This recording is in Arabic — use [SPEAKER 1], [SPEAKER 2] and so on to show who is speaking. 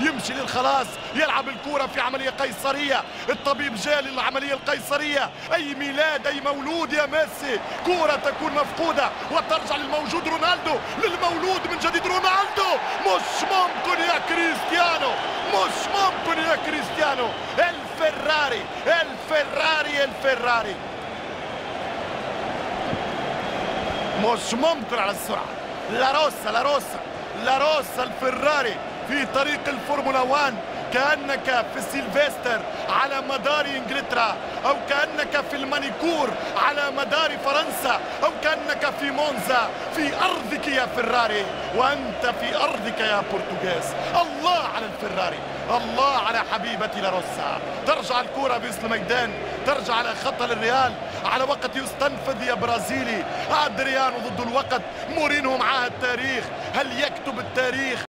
[SPEAKER 1] يمشي للخلاص يلعب الكرة في عملية قيصرية. الطبيب جاء للعملية القيصرية. أي ميلاد أي مولود يا ميسي؟ كرة تكون مفقودة وترجع للموجود رونالدو للمولود من جديد رونالدو. مش ممكن يا كريستيانو مش ممكن يا كريستيانو. الفراري الفراري الفراري. مش ممكن على السرعة. لاروسا لاروسا لاروسا الفراري. في طريق الفورمولا 1 كأنك في سيلفرستون على مدار إنجلترا أو كأنك في المانيكور على مدار فرنسا أو كأنك في مونزا في أرضك يا فراري وأنت في أرضك يا برتغال الله على الفراري الله على حبيبتي لاروسا ترجع الكرة بوسط الميدان ترجع على خط الريال. على وقت يستنفذ يا برازيلي. أدريانو ضد الوقت. مورينو معاه التاريخ. هل يكتب التاريخ؟